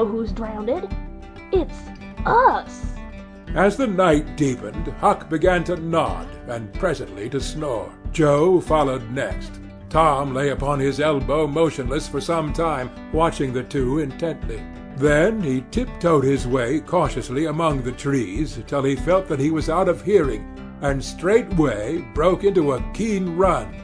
know who's drowned. It's us. As the night deepened, Huck began to nod and presently to snore. Joe followed next. Tom lay upon his elbow motionless for some time, watching the two intently. Then he tiptoed his way cautiously among the trees till he felt that he was out of hearing, and straightway broke into a keen run.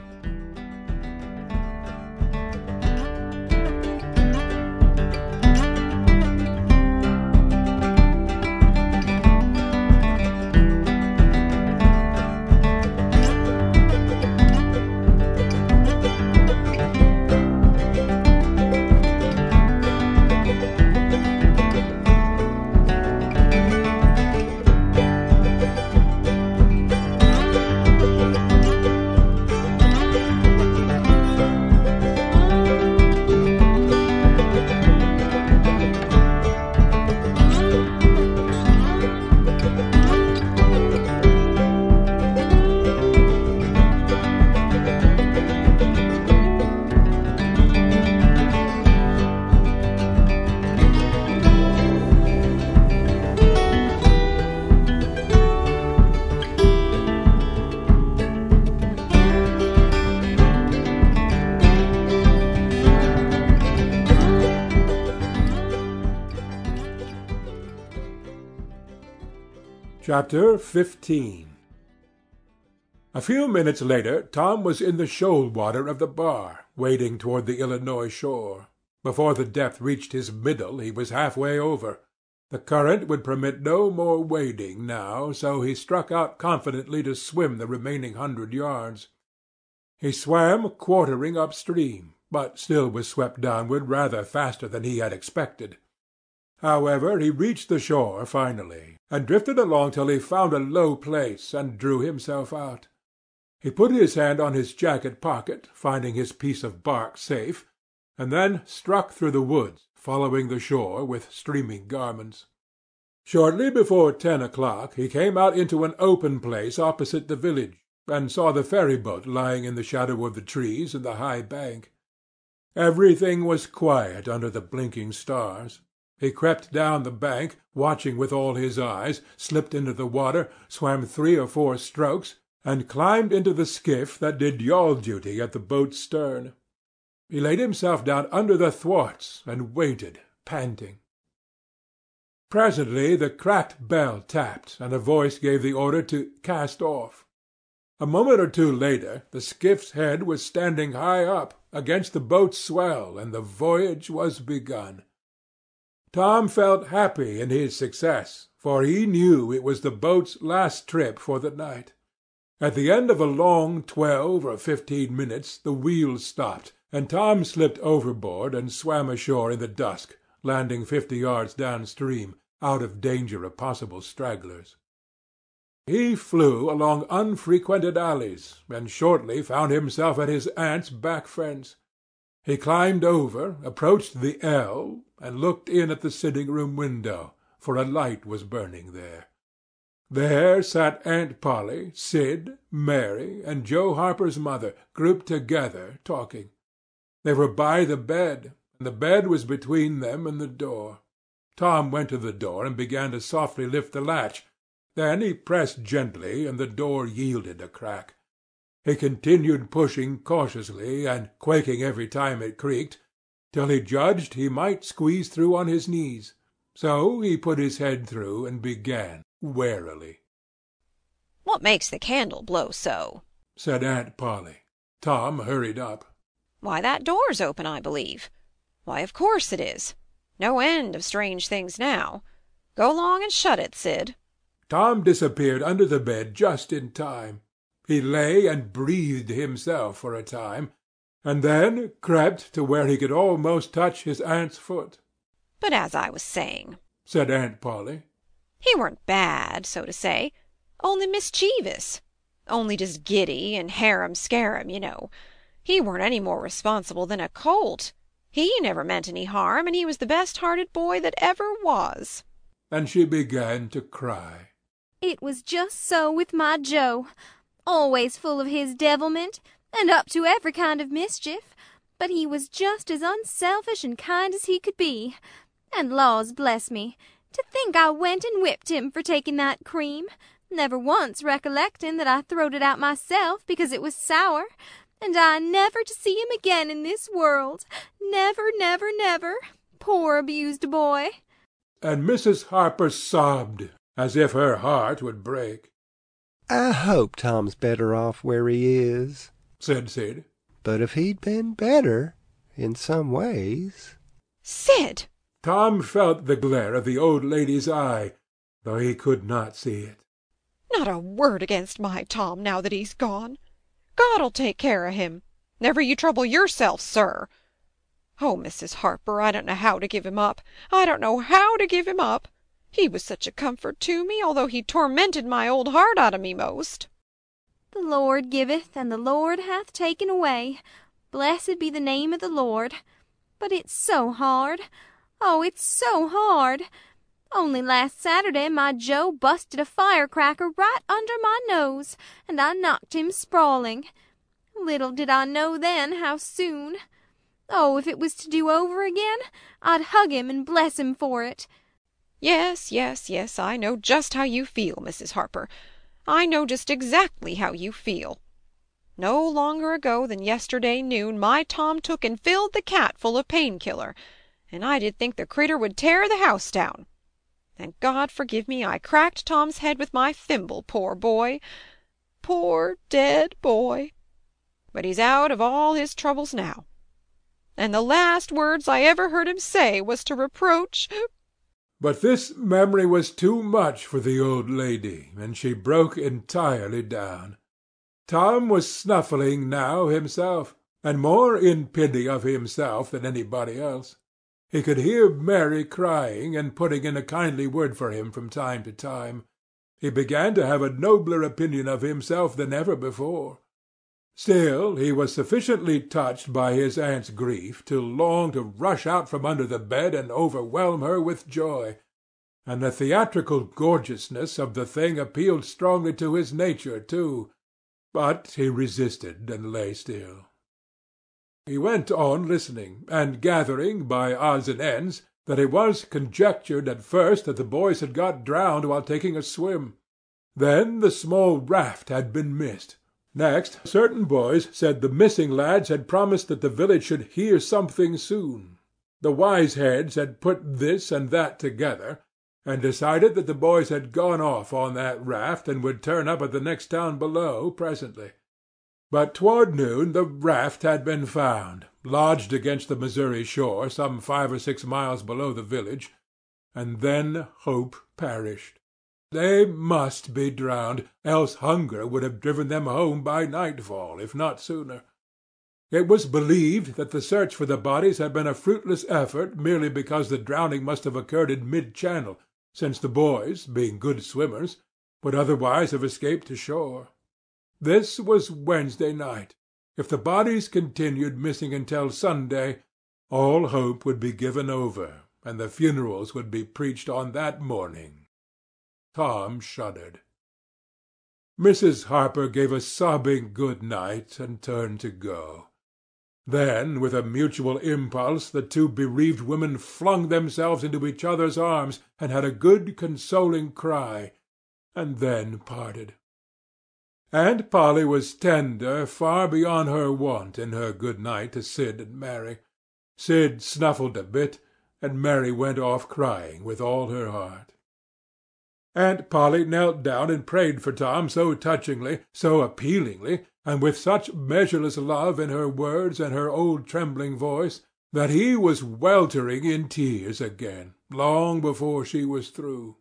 Chapter 15 A few minutes later Tom was in the shoal water of the bar, wading toward the Illinois shore. Before the depth reached his middle he was halfway over. The current would permit no more wading now, so he struck out confidently to swim the remaining hundred yards. He swam quartering upstream, but still was swept downward rather faster than he had expected. However, he reached the shore finally, and drifted along till he found a low place and drew himself out. He put his hand on his jacket pocket, finding his piece of bark safe, and then struck through the woods, following the shore with streaming garments. Shortly before ten o'clock he came out into an open place opposite the village, and saw the ferry-boat lying in the shadow of the trees and the high bank. Everything was quiet under the blinking stars. He crept down the bank, watching with all his eyes, slipped into the water, swam three or four strokes, and climbed into the skiff that did yawl duty at the boat's stern. He laid himself down under the thwarts and waited, panting. Presently the cracked bell tapped, and a voice gave the order to cast off. A moment or two later the skiff's head was standing high up, against the boat's swell, and the voyage was begun. Tom felt happy in his success, for he knew it was the boat's last trip for the night. At the end of a long twelve or fifteen minutes the wheels stopped, and Tom slipped overboard and swam ashore in the dusk, landing fifty yards downstream, out of danger of possible stragglers. He flew along unfrequented alleys, and shortly found himself at his aunt's back fence. He climbed over, approached the L, and looked in at the sitting-room window, for a light was burning there. There sat Aunt Polly, Sid, Mary, and Joe Harper's mother, grouped together, talking. They were by the bed, and the bed was between them and the door. Tom went to the door and began to softly lift the latch. Then he pressed gently, and the door yielded a crack. He continued pushing cautiously, and quaking every time it creaked, till he judged he might squeeze through on his knees. So he put his head through and began warily. "What makes the candle blow so?" said Aunt Polly. Tom hurried up. "Why, that door's open, I believe. Why, of course it is. No end of strange things now. Go along and shut it, Sid." Tom disappeared under the bed just in time. He lay and breathed himself for a time, and then crept to where he could almost touch his aunt's foot. "But as I was saying," said Aunt Polly, "he weren't bad, so to say, only mischievous; only just giddy and harum-scarum, you know. He weren't any more responsible than a colt. He never meant any harm, and he was the best-hearted boy that ever was." And she began to cry. "It was just so with my Joe always full of his devilment, and up to every kind of mischief, but he was just as unselfish and kind as he could be. And laws bless me! To think I went and whipped him for taking that cream, never once recollecting that I throwed it out myself because it was sour, and I never to see him again in this world, never, never, never, poor abused boy!" And Mrs. Harper sobbed as if her heart would break. I hope Tom's better off where he is, said Sid. But if he'd been better in some ways. Sid! Tom felt the glare of the old lady's eye, though he could not see it. Not a word against my Tom now that he's gone. God'll take care of him. Never you trouble yourself, sir. Oh, Mrs. Harper, I don't know how to give him up. I don't know how to give him up. He was such a comfort to me, although he tormented my old heart out of me most. The Lord giveth, and the Lord hath taken away. Blessed be the name of the Lord. But it's so hard. Oh, it's so hard. Only last Saturday my Joe busted a firecracker right under my nose, and I knocked him sprawling. Little did I know then how soon. Oh, if it was to do over again, I'd hug him and bless him for it. Yes, yes, yes, I know just how you feel, Mrs. Harper. I know just exactly how you feel. No longer ago than yesterday noon my Tom took and filled the cat full of pain-killer, and I did think the creetur would tear the house down. And God forgive me, I cracked Tom's head with my thimble, poor boy. Poor dead boy. But he's out of all his troubles now. And the last words I ever heard him say was to reproach but this memory was too much for the old lady, and she broke entirely down. Tom was snuffling now himself, and more in pity of himself than anybody else. He could hear Mary crying and putting in a kindly word for him from time to time. He began to have a nobler opinion of himself than ever before. Still, he was sufficiently touched by his aunt's grief to long to rush out from under the bed and overwhelm her with joy, and the theatrical gorgeousness of the thing appealed strongly to his nature too, but he resisted and lay still. He went on listening, and gathering, by odds and ends, that it was conjectured at first that the boys had got drowned while taking a swim. Then the small raft had been missed Next, certain boys said the missing lads had promised that the village should hear something soon. The wise heads had put this and that together, and decided that the boys had gone off on that raft and would turn up at the next town below presently. But toward noon the raft had been found, lodged against the Missouri shore some five or six miles below the village, and then hope perished. They must be drowned, else hunger would have driven them home by nightfall, if not sooner. It was believed that the search for the bodies had been a fruitless effort merely because the drowning must have occurred in mid-channel, since the boys, being good swimmers, would otherwise have escaped to shore. This was Wednesday night. If the bodies continued missing until Sunday, all hope would be given over, and the funerals would be preached on that morning. Tom shuddered. Mrs. Harper gave a sobbing good night and turned to go. Then, with a mutual impulse, the two bereaved women flung themselves into each other's arms and had a good consoling cry, and then parted. Aunt Polly was tender far beyond her wont in her good night to Sid and Mary. Sid snuffled a bit, and Mary went off crying with all her heart. Aunt Polly knelt down and prayed for Tom so touchingly, so appealingly, and with such measureless love in her words and her old trembling voice, that he was weltering in tears again, long before she was through.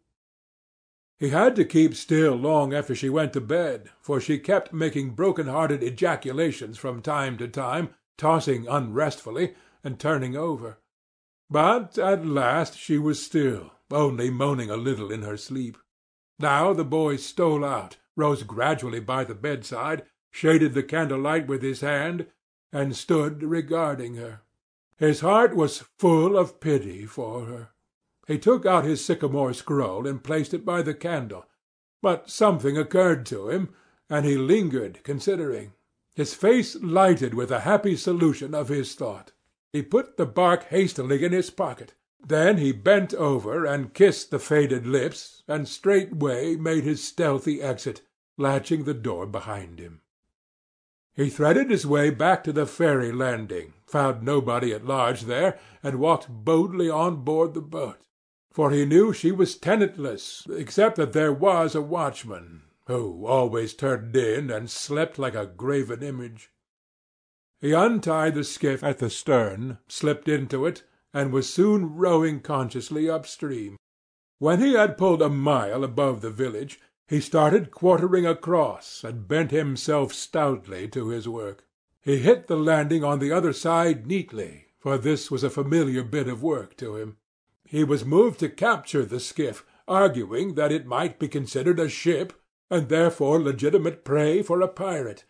He had to keep still long after she went to bed, for she kept making broken-hearted ejaculations from time to time, tossing unrestfully, and turning over. But at last she was still, only moaning a little in her sleep. Now the boy stole out, rose gradually by the bedside, shaded the candle-light with his hand, and stood regarding her. His heart was full of pity for her. He took out his sycamore scroll and placed it by the candle, but something occurred to him, and he lingered considering. His face lighted with a happy solution of his thought. He put the bark hastily in his pocket. Then he bent over and kissed the faded lips, and straightway made his stealthy exit, latching the door behind him. He threaded his way back to the ferry landing, found nobody at large there, and walked boldly on board the boat. For he knew she was tenantless, except that there was a watchman, who always turned in and slept like a graven image. He untied the skiff at the stern, slipped into it, and was soon rowing consciously upstream. When he had pulled a mile above the village, he started quartering across and bent himself stoutly to his work. He hit the landing on the other side neatly, for this was a familiar bit of work to him. He was moved to capture the skiff, arguing that it might be considered a ship, and therefore legitimate prey for a pirate.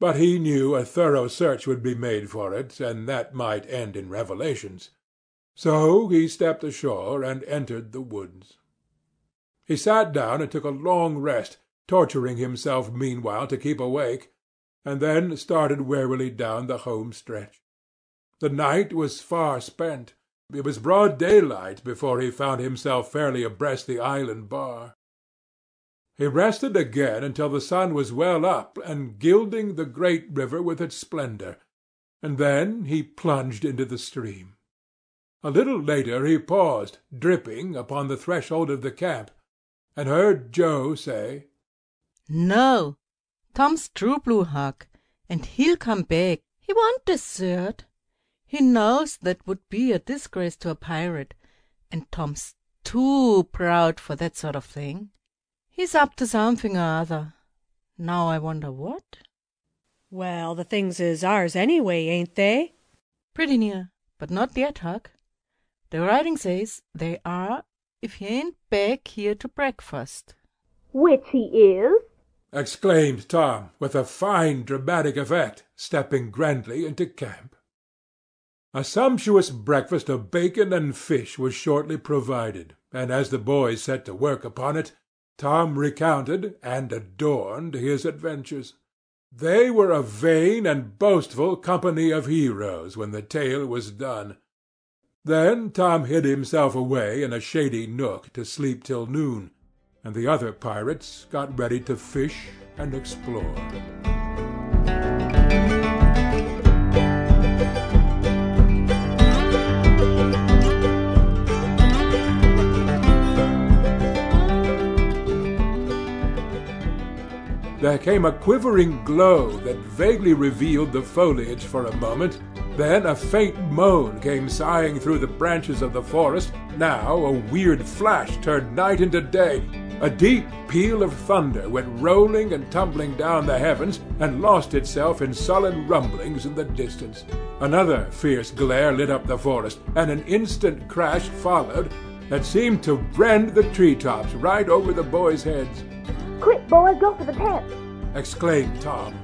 But he knew a thorough search would be made for it, and that might end in revelations. So he stepped ashore and entered the woods. He sat down and took a long rest, torturing himself meanwhile to keep awake, and then started wearily down the home stretch. The night was far spent. It was broad daylight before he found himself fairly abreast the island bar. He rested again until the sun was well up and gilding the great river with its splendor, and then he plunged into the stream. A little later he paused, dripping, upon the threshold of the camp, and heard Joe say, No, Tom's true blue Huck, and he'll come back. He won't desert. He knows that would be a disgrace to a pirate, and Tom's too proud for that sort of thing. He's up to something or other. Now I wonder what? Well, the things is ours anyway, ain't they? Pretty near, but not yet, Huck. The writing says they are if he ain't back here to breakfast. Which he is? exclaimed Tom, with a fine dramatic effect, stepping grandly into camp. A sumptuous breakfast of bacon and fish was shortly provided, and as the boys set to work upon it, Tom recounted and adorned his adventures. They were a vain and boastful company of heroes when the tale was done. Then Tom hid himself away in a shady nook to sleep till noon, and the other pirates got ready to fish and explore. There came a quivering glow that vaguely revealed the foliage for a moment. Then a faint moan came sighing through the branches of the forest. Now a weird flash turned night into day. A deep peal of thunder went rolling and tumbling down the heavens and lost itself in sullen rumblings in the distance. Another fierce glare lit up the forest, and an instant crash followed that seemed to rend the tree-tops right over the boys' heads. Quick, boys, go for the tent. exclaimed Tom.